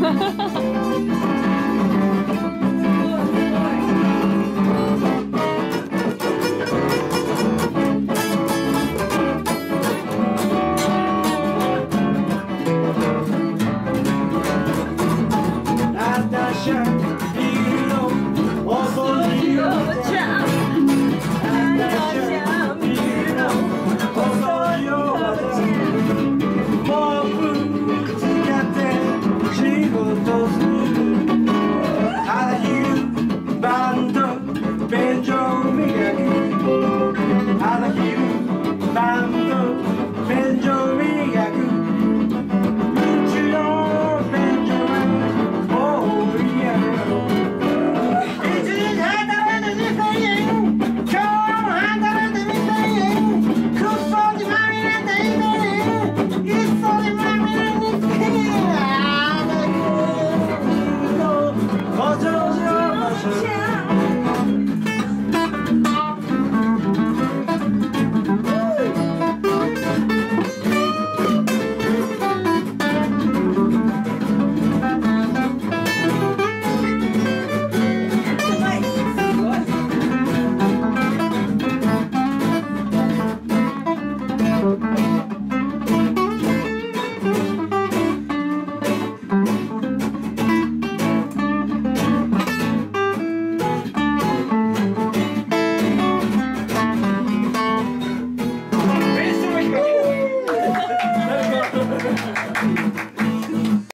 Ha ha ha! 钱啊